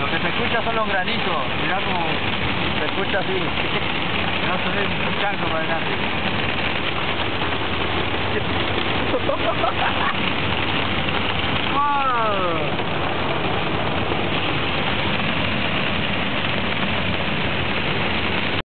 Lo que se escucha son los granitos. Mirá como se escucha así. No se ve un charco para adelante.